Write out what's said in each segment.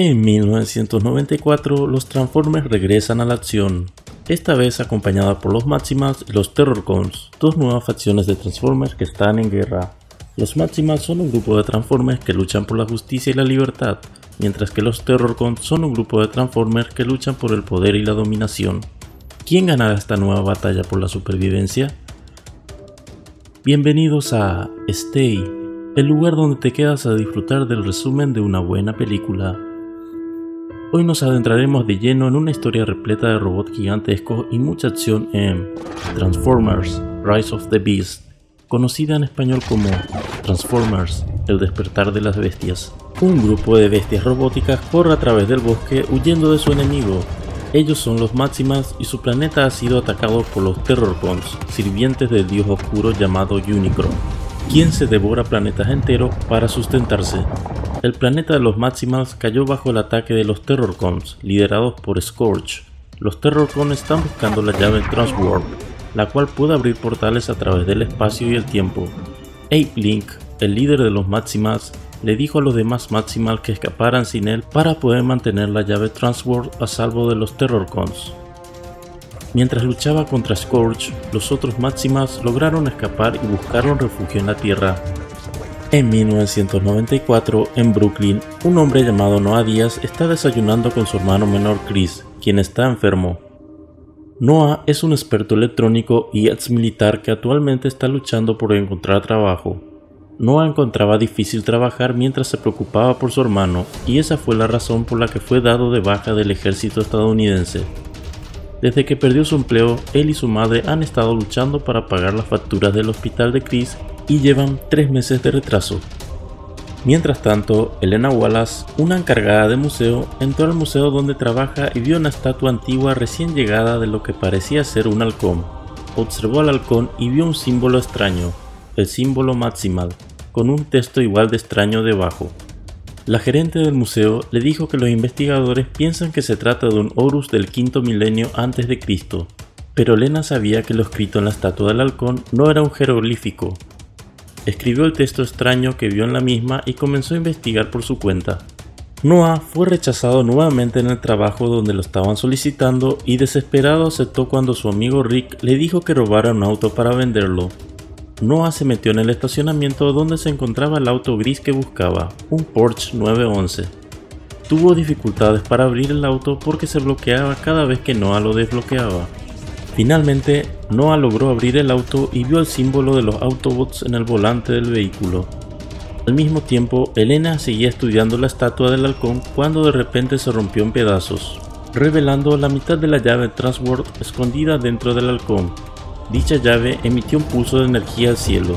En 1994, los Transformers regresan a la acción, esta vez acompañada por los Maximals y los Terrorcons, dos nuevas facciones de Transformers que están en guerra. Los Maximals son un grupo de Transformers que luchan por la justicia y la libertad, mientras que los Terrorcons son un grupo de Transformers que luchan por el poder y la dominación. ¿Quién ganará esta nueva batalla por la supervivencia? Bienvenidos a Stay, el lugar donde te quedas a disfrutar del resumen de una buena película. Hoy nos adentraremos de lleno en una historia repleta de robots gigantescos y mucha acción en Transformers Rise of the Beast, conocida en español como Transformers, el despertar de las bestias. Un grupo de bestias robóticas corre a través del bosque huyendo de su enemigo. Ellos son los Máximas y su planeta ha sido atacado por los Terrorcons, sirvientes del dios oscuro llamado Unicron, quien se devora planetas enteros para sustentarse. El planeta de los Maximals cayó bajo el ataque de los Terrorcons, liderados por Scorch. Los Terrorcons están buscando la llave Transwarp, la cual puede abrir portales a través del espacio y el tiempo. Ape Link, el líder de los Maximals, le dijo a los demás Maximals que escaparan sin él para poder mantener la llave Transwarp a salvo de los Terrorcons. Mientras luchaba contra Scorch, los otros Maximals lograron escapar y buscaron refugio en la Tierra, en 1994, en Brooklyn, un hombre llamado Noah Díaz está desayunando con su hermano menor Chris, quien está enfermo. Noah es un experto electrónico y ex militar que actualmente está luchando por encontrar trabajo. Noah encontraba difícil trabajar mientras se preocupaba por su hermano, y esa fue la razón por la que fue dado de baja del ejército estadounidense. Desde que perdió su empleo, él y su madre han estado luchando para pagar las facturas del hospital de Chris y llevan tres meses de retraso. Mientras tanto, Elena Wallace, una encargada de museo, entró al museo donde trabaja y vio una estatua antigua recién llegada de lo que parecía ser un halcón. Observó al halcón y vio un símbolo extraño, el símbolo maximal, con un texto igual de extraño debajo. La gerente del museo le dijo que los investigadores piensan que se trata de un Horus del quinto milenio antes de Cristo, pero Elena sabía que lo escrito en la estatua del halcón no era un jeroglífico, escribió el texto extraño que vio en la misma y comenzó a investigar por su cuenta. Noah fue rechazado nuevamente en el trabajo donde lo estaban solicitando y desesperado aceptó cuando su amigo Rick le dijo que robara un auto para venderlo. Noah se metió en el estacionamiento donde se encontraba el auto gris que buscaba, un Porsche 911. Tuvo dificultades para abrir el auto porque se bloqueaba cada vez que Noah lo desbloqueaba. Finalmente, Noah logró abrir el auto y vio el símbolo de los Autobots en el volante del vehículo. Al mismo tiempo, Elena seguía estudiando la estatua del halcón cuando de repente se rompió en pedazos, revelando la mitad de la llave Transworld escondida dentro del halcón. Dicha llave emitió un pulso de energía al cielo,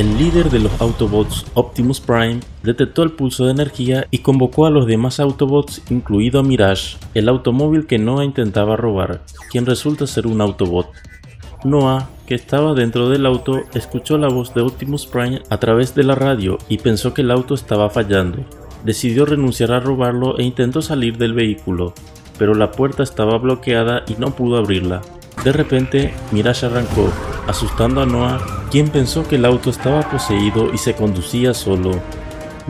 el líder de los Autobots, Optimus Prime, detectó el pulso de energía y convocó a los demás Autobots, incluido a Mirage, el automóvil que Noah intentaba robar, quien resulta ser un Autobot. Noah, que estaba dentro del auto, escuchó la voz de Optimus Prime a través de la radio y pensó que el auto estaba fallando. Decidió renunciar a robarlo e intentó salir del vehículo, pero la puerta estaba bloqueada y no pudo abrirla. De repente, Mirage arrancó, asustando a Noah, quien pensó que el auto estaba poseído y se conducía solo.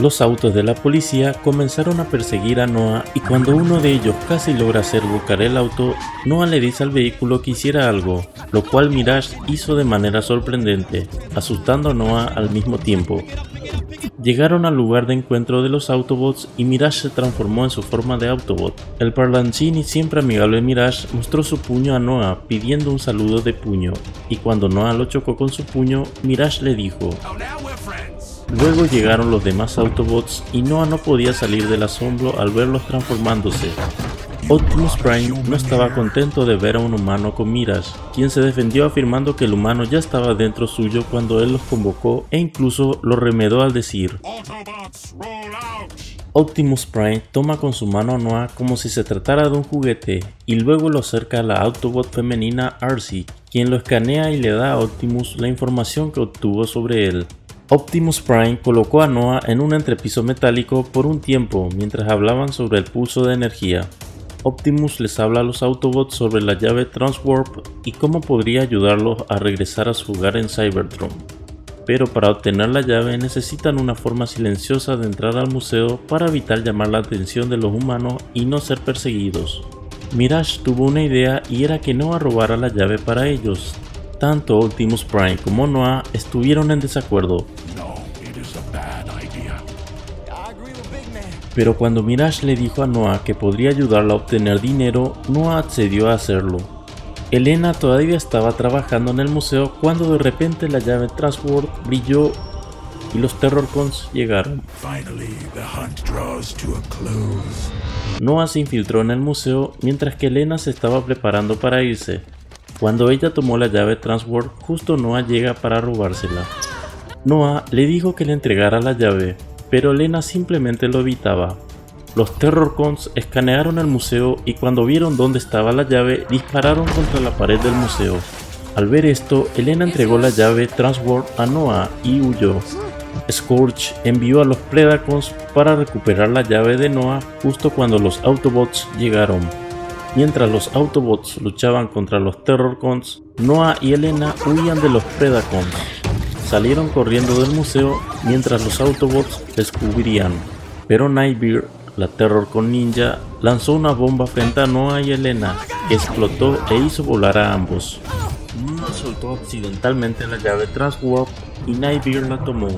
Los autos de la policía comenzaron a perseguir a Noah y cuando uno de ellos casi logra hacer volcar el auto, Noah le dice al vehículo que hiciera algo, lo cual Mirage hizo de manera sorprendente, asustando a Noah al mismo tiempo. Llegaron al lugar de encuentro de los Autobots y Mirage se transformó en su forma de Autobot. El parlanchini siempre amigable Mirage mostró su puño a Noah pidiendo un saludo de puño, y cuando Noah lo chocó con su puño, Mirage le dijo Luego llegaron los demás Autobots y Noah no podía salir del asombro al verlos transformándose. Optimus Prime no estaba contento de ver a un humano con miras, quien se defendió afirmando que el humano ya estaba dentro suyo cuando él los convocó e incluso lo remedó al decir Optimus Prime toma con su mano a Noah como si se tratara de un juguete y luego lo acerca a la Autobot femenina Arcee, quien lo escanea y le da a Optimus la información que obtuvo sobre él. Optimus Prime colocó a Noah en un entrepiso metálico por un tiempo mientras hablaban sobre el pulso de energía. Optimus les habla a los Autobots sobre la llave Transwarp y cómo podría ayudarlos a regresar a su hogar en Cybertron. pero para obtener la llave necesitan una forma silenciosa de entrar al museo para evitar llamar la atención de los humanos y no ser perseguidos. Mirage tuvo una idea y era que Noah robara la llave para ellos. Tanto Optimus Prime como Noah estuvieron en desacuerdo. Pero cuando Mirage le dijo a Noah que podría ayudarla a obtener dinero, Noah accedió a hacerlo. Elena todavía estaba trabajando en el museo cuando de repente la llave Transworld brilló y los Terrorcons llegaron. Noah se infiltró en el museo mientras que Elena se estaba preparando para irse. Cuando ella tomó la llave Transworld, justo Noah llega para robársela. Noah le dijo que le entregara la llave, pero Elena simplemente lo evitaba. Los Terrorcons escanearon el museo y cuando vieron dónde estaba la llave dispararon contra la pared del museo. Al ver esto, Elena entregó la llave Transworld a Noah y huyó. Scourge envió a los Predacons para recuperar la llave de Noah justo cuando los Autobots llegaron. Mientras los Autobots luchaban contra los Terrorcons, Noah y Elena huían de los Predacons. Salieron corriendo del museo mientras los Autobots descubrían, pero Nightbeard, la Terrorcon ninja, lanzó una bomba frente a Noah y Elena, que explotó e hizo volar a ambos. Noah soltó accidentalmente la llave Transwarp y Nightbeard la tomó,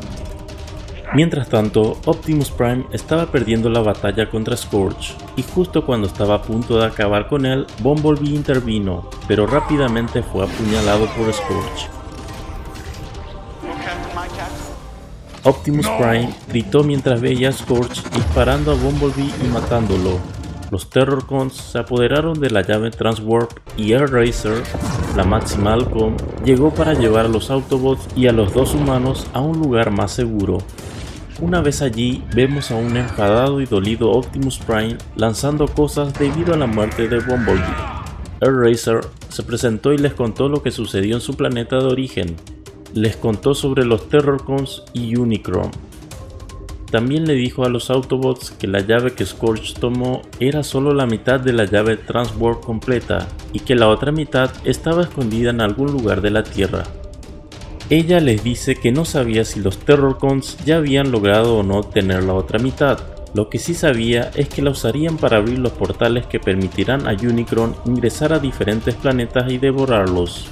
Mientras tanto, Optimus Prime estaba perdiendo la batalla contra Scourge, y justo cuando estaba a punto de acabar con él, Bumblebee intervino, pero rápidamente fue apuñalado por Scourge. Optimus Prime gritó mientras veía a Scourge disparando a Bumblebee y matándolo. Los Terrorcons se apoderaron de la llave Transwarp y Air Racer, la máxima Halcón, llegó para llevar a los Autobots y a los dos humanos a un lugar más seguro, una vez allí, vemos a un enfadado y dolido Optimus Prime lanzando cosas debido a la muerte de Bumblebee. Racer se presentó y les contó lo que sucedió en su planeta de origen. Les contó sobre los Terrorcons y Unicron. También le dijo a los Autobots que la llave que Scorch tomó era solo la mitad de la llave Transworld completa y que la otra mitad estaba escondida en algún lugar de la Tierra. Ella les dice que no sabía si los Terrorcons ya habían logrado o no tener la otra mitad. Lo que sí sabía es que la usarían para abrir los portales que permitirán a Unicron ingresar a diferentes planetas y devorarlos.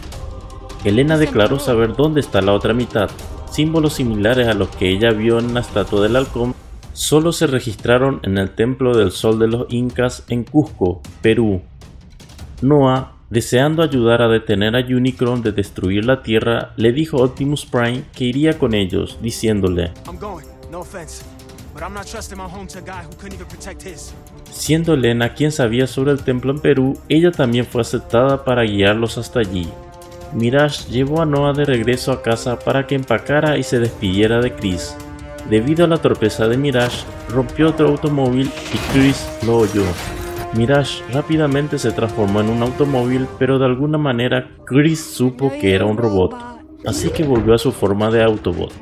Elena declaró saber dónde está la otra mitad. Símbolos similares a los que ella vio en la estatua del halcón solo se registraron en el Templo del Sol de los Incas en Cusco, Perú. Noah Deseando ayudar a detener a Unicron de destruir la Tierra, le dijo a Optimus Prime que iría con ellos, diciéndole Siendo Elena quien sabía sobre el templo en Perú, ella también fue aceptada para guiarlos hasta allí. Mirage llevó a Noah de regreso a casa para que empacara y se despidiera de Chris. Debido a la torpeza de Mirage, rompió otro automóvil y Chris lo oyó. Mirage rápidamente se transformó en un automóvil, pero de alguna manera Chris supo que era un robot, así que volvió a su forma de Autobot.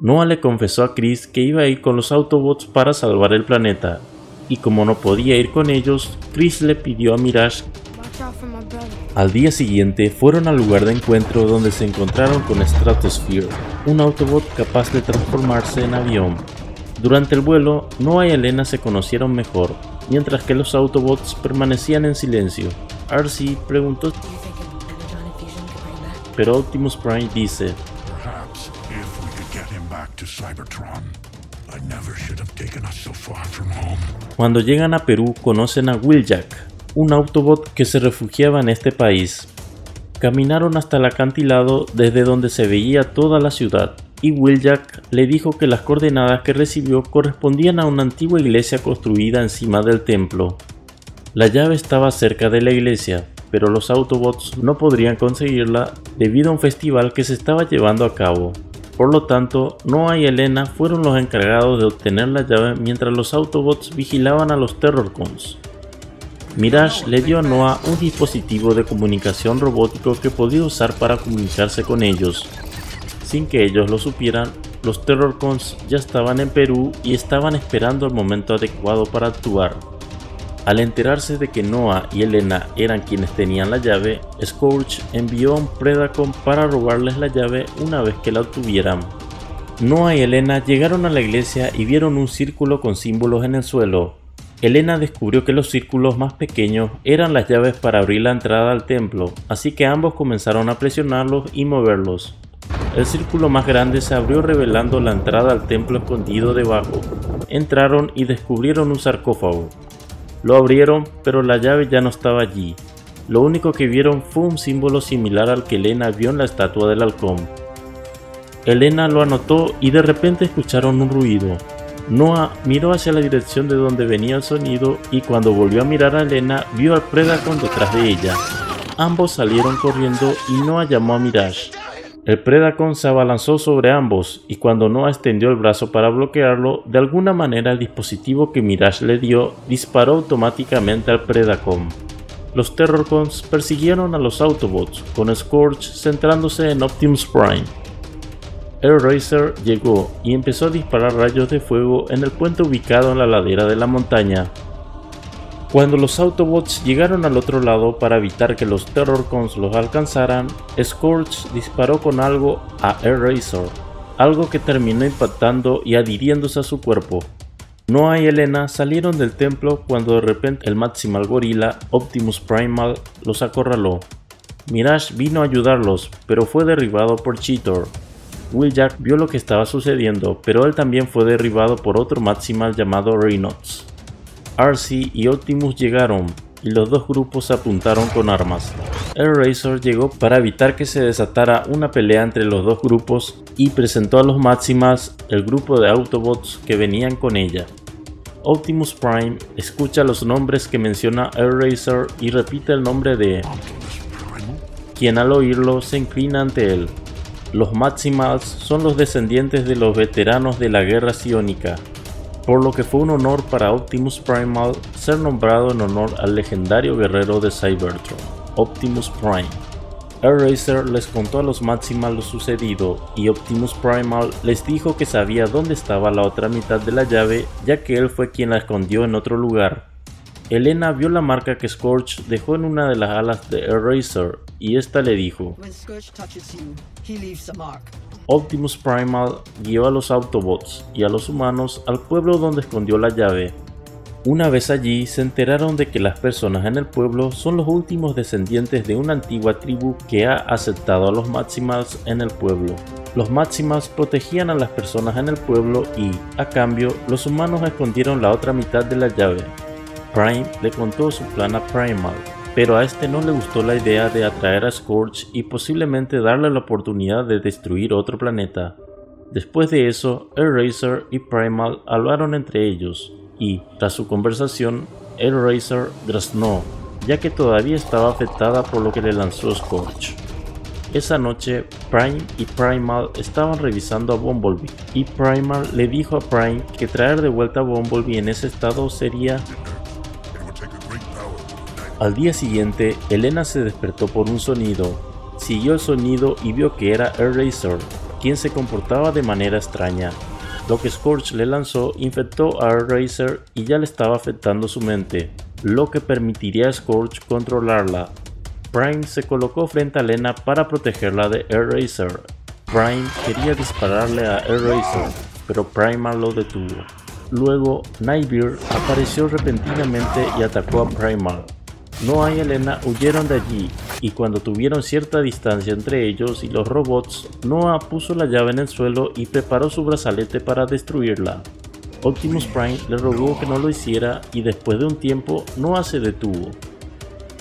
Noah le confesó a Chris que iba a ir con los Autobots para salvar el planeta, y como no podía ir con ellos, Chris le pidió a Mirage al día siguiente fueron al lugar de encuentro donde se encontraron con Stratosphere, un Autobot capaz de transformarse en avión. Durante el vuelo, Noah y Elena se conocieron mejor mientras que los Autobots permanecían en silencio. Arcee preguntó, pero Optimus Prime dice, Cuando llegan a Perú conocen a Wheeljack, un Autobot que se refugiaba en este país. Caminaron hasta el acantilado desde donde se veía toda la ciudad y Wheeljack le dijo que las coordenadas que recibió correspondían a una antigua iglesia construida encima del templo. La llave estaba cerca de la iglesia, pero los Autobots no podrían conseguirla debido a un festival que se estaba llevando a cabo. Por lo tanto, Noah y Elena fueron los encargados de obtener la llave mientras los Autobots vigilaban a los Terrorcons. Mirage le dio a Noah un dispositivo de comunicación robótico que podía usar para comunicarse con ellos, sin que ellos lo supieran, los Terrorcons ya estaban en Perú y estaban esperando el momento adecuado para actuar. Al enterarse de que Noah y Elena eran quienes tenían la llave, Scourge envió a un Predacon para robarles la llave una vez que la obtuvieran. Noah y Elena llegaron a la iglesia y vieron un círculo con símbolos en el suelo. Elena descubrió que los círculos más pequeños eran las llaves para abrir la entrada al templo, así que ambos comenzaron a presionarlos y moverlos. El círculo más grande se abrió revelando la entrada al templo escondido debajo. Entraron y descubrieron un sarcófago. Lo abrieron, pero la llave ya no estaba allí. Lo único que vieron fue un símbolo similar al que Elena vio en la estatua del halcón. Elena lo anotó y de repente escucharon un ruido. Noah miró hacia la dirección de donde venía el sonido y cuando volvió a mirar a Elena vio al Predacon detrás de ella. Ambos salieron corriendo y Noah llamó a Mirage. El Predacon se abalanzó sobre ambos y cuando Noah extendió el brazo para bloquearlo, de alguna manera el dispositivo que Mirage le dio disparó automáticamente al Predacon. Los Terrorcons persiguieron a los Autobots, con Scourge centrándose en Optimus Prime. Racer llegó y empezó a disparar rayos de fuego en el puente ubicado en la ladera de la montaña, cuando los Autobots llegaron al otro lado para evitar que los Terrorcons los alcanzaran, Scourge disparó con algo a Eraser, algo que terminó impactando y adhiriéndose a su cuerpo. Noah y Elena salieron del templo cuando de repente el Maximal Gorilla Optimus Primal los acorraló. Mirage vino a ayudarlos, pero fue derribado por Cheetor. Jack vio lo que estaba sucediendo, pero él también fue derribado por otro Maximal llamado Reynolds. Arcee y Optimus llegaron y los dos grupos apuntaron con armas. El Razor llegó para evitar que se desatara una pelea entre los dos grupos y presentó a los Máximas el grupo de Autobots que venían con ella. Optimus Prime escucha los nombres que menciona el Razor y repite el nombre de quien al oírlo se inclina ante él. Los Maximals son los descendientes de los veteranos de la guerra sionica, por lo que fue un honor para Optimus Primal ser nombrado en honor al legendario guerrero de Cybertron, Optimus Prime. Eraser les contó a los Maximal lo sucedido y Optimus Primal les dijo que sabía dónde estaba la otra mitad de la llave ya que él fue quien la escondió en otro lugar. Elena vio la marca que Scorch dejó en una de las alas de Eraser y esta le dijo Optimus Primal guió a los Autobots y a los humanos al pueblo donde escondió la llave. Una vez allí se enteraron de que las personas en el pueblo son los últimos descendientes de una antigua tribu que ha aceptado a los Maximals en el pueblo. Los Maximals protegían a las personas en el pueblo y, a cambio, los humanos escondieron la otra mitad de la llave. Prime le contó su plan a Primal, pero a este no le gustó la idea de atraer a Scourge y posiblemente darle la oportunidad de destruir otro planeta. Después de eso, Eraser y Primal hablaron entre ellos, y, tras su conversación, Eraser graznó, ya que todavía estaba afectada por lo que le lanzó Scourge. Esa noche, Prime y Primal estaban revisando a Bumblebee, y Primal le dijo a Prime que traer de vuelta a Bumblebee en ese estado sería al día siguiente, Elena se despertó por un sonido. Siguió el sonido y vio que era Eraser, quien se comportaba de manera extraña. Lo que Scorch le lanzó infectó a Eraser y ya le estaba afectando su mente, lo que permitiría a Scorch controlarla. Prime se colocó frente a Elena para protegerla de Eraser. Prime quería dispararle a Eraser, pero Primal lo detuvo. Luego, Nightbeard apareció repentinamente y atacó a Primal. Noah y Elena huyeron de allí y cuando tuvieron cierta distancia entre ellos y los robots, Noah puso la llave en el suelo y preparó su brazalete para destruirla. Optimus Prime le rogó que no lo hiciera y después de un tiempo Noah se detuvo.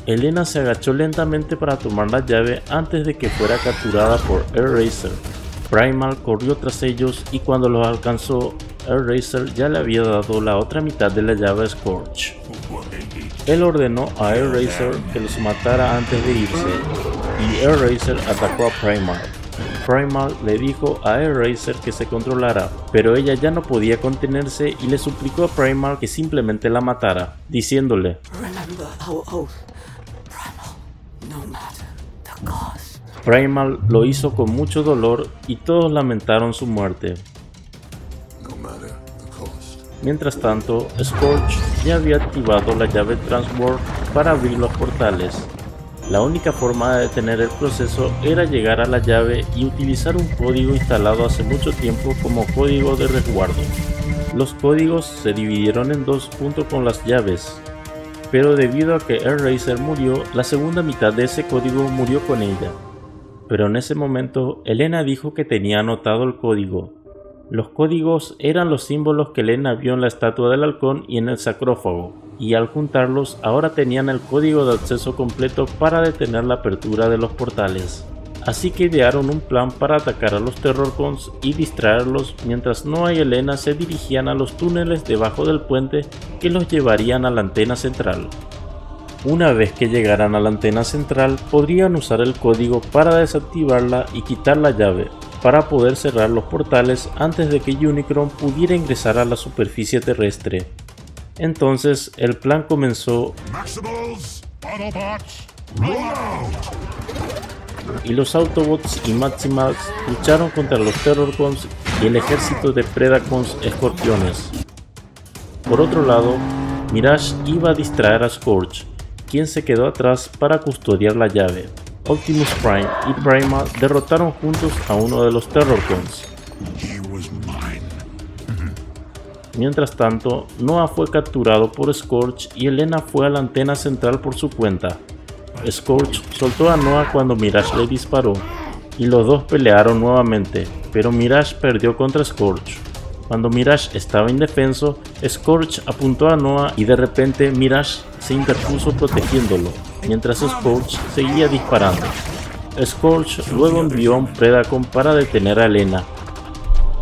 Elena se agachó lentamente para tomar la llave antes de que fuera capturada por Eraser. Primal corrió tras ellos y cuando los alcanzó, Eraser ya le había dado la otra mitad de la llave a Scorch. Él ordenó a Eraser que los matara antes de irse, y Eraser atacó a Primal. Primal le dijo a Eraser que se controlara, pero ella ya no podía contenerse y le suplicó a Primal que simplemente la matara, diciéndole Primal lo hizo con mucho dolor y todos lamentaron su muerte. Mientras tanto, Scorch ya había activado la llave Transworld para abrir los portales. La única forma de detener el proceso era llegar a la llave y utilizar un código instalado hace mucho tiempo como código de resguardo. Los códigos se dividieron en dos junto con las llaves, pero debido a que Racer murió, la segunda mitad de ese código murió con ella. Pero en ese momento, Elena dijo que tenía anotado el código. Los códigos eran los símbolos que Elena vio en la estatua del halcón y en el sacrófago, y al juntarlos ahora tenían el código de acceso completo para detener la apertura de los portales. Así que idearon un plan para atacar a los Terrorcons y distraerlos mientras Noah y Elena se dirigían a los túneles debajo del puente que los llevarían a la antena central. Una vez que llegaran a la antena central podrían usar el código para desactivarla y quitar la llave, para poder cerrar los portales antes de que Unicron pudiera ingresar a la superficie terrestre. Entonces el plan comenzó y los Autobots y Maximals lucharon contra los Terrorcons y el ejército de Predacons Escorpiones. Por otro lado, Mirage iba a distraer a Scorch, quien se quedó atrás para custodiar la llave. Optimus Prime y Primal derrotaron juntos a uno de los Terrorcons. Mientras tanto, Noah fue capturado por Scorch y Elena fue a la antena central por su cuenta. Scorch soltó a Noah cuando Mirage le disparó, y los dos pelearon nuevamente, pero Mirage perdió contra Scorch. Cuando Mirage estaba indefenso, Scorch apuntó a Noah y de repente Mirage se interpuso protegiéndolo, mientras Scorch seguía disparando. Scorch luego envió a un Predacon para detener a Elena,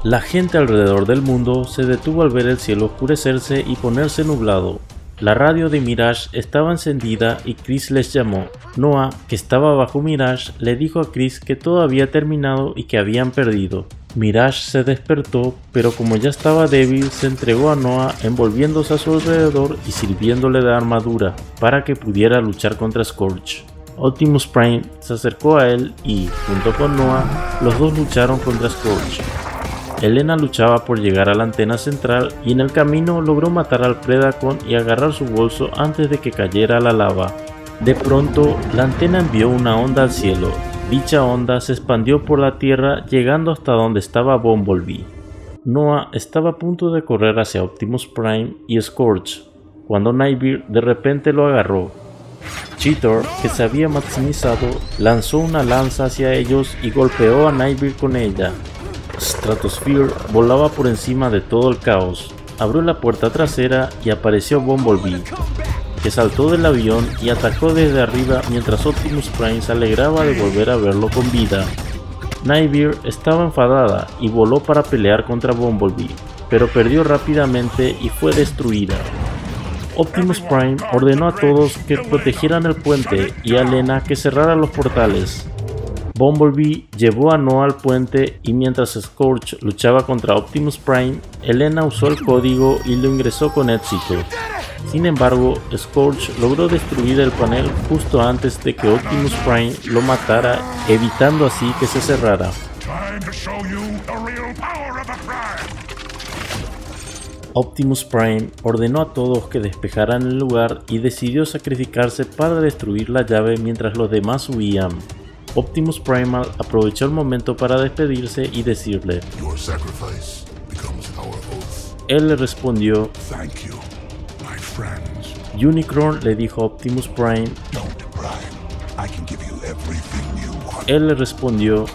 la gente alrededor del mundo se detuvo al ver el cielo oscurecerse y ponerse nublado. La radio de Mirage estaba encendida y Chris les llamó. Noah, que estaba bajo Mirage, le dijo a Chris que todo había terminado y que habían perdido. Mirage se despertó, pero como ya estaba débil, se entregó a Noah envolviéndose a su alrededor y sirviéndole de armadura para que pudiera luchar contra Scorch. Optimus Prime se acercó a él y, junto con Noah, los dos lucharon contra Scorch. Elena luchaba por llegar a la antena central y en el camino logró matar al Predacon y agarrar su bolso antes de que cayera la lava. De pronto, la antena envió una onda al cielo. Dicha onda se expandió por la tierra llegando hasta donde estaba Bumblebee. Noah estaba a punto de correr hacia Optimus Prime y Scorch, cuando Nightbeard de repente lo agarró. Cheetor, que se había maximizado, lanzó una lanza hacia ellos y golpeó a Nightbeard con ella, Stratosphere volaba por encima de todo el caos, abrió la puerta trasera y apareció Bumblebee, que saltó del avión y atacó desde arriba mientras Optimus Prime se alegraba de volver a verlo con vida. Nightbeard estaba enfadada y voló para pelear contra Bumblebee, pero perdió rápidamente y fue destruida. Optimus Prime ordenó a todos que protegieran el puente y a Lena que cerrara los portales, Bumblebee llevó a Noah al puente y mientras Scorch luchaba contra Optimus Prime, Elena usó el código y lo ingresó con éxito. Sin embargo, Scorch logró destruir el panel justo antes de que Optimus Prime lo matara, evitando así que se cerrara. Optimus Prime ordenó a todos que despejaran el lugar y decidió sacrificarse para destruir la llave mientras los demás huían. Optimus Primal aprovechó el momento para despedirse y decirle, él le respondió, Unicron le dijo a Optimus Prime, él le respondió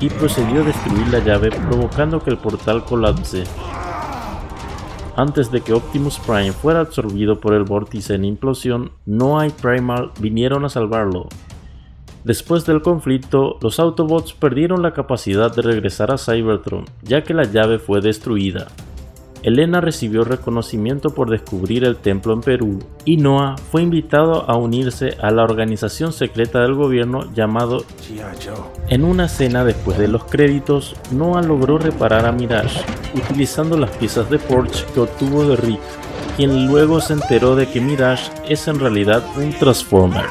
y procedió a destruir la llave provocando que el portal colapse. Antes de que Optimus Prime fuera absorbido por el vórtice en implosión, Noah y Primal vinieron a salvarlo, Después del conflicto, los Autobots perdieron la capacidad de regresar a Cybertron, ya que la llave fue destruida. Elena recibió reconocimiento por descubrir el templo en Perú y Noah fue invitado a unirse a la organización secreta del gobierno llamado En una escena después de los créditos, Noah logró reparar a Mirage utilizando las piezas de Porsche que obtuvo de Rick, quien luego se enteró de que Mirage es en realidad un Transformer.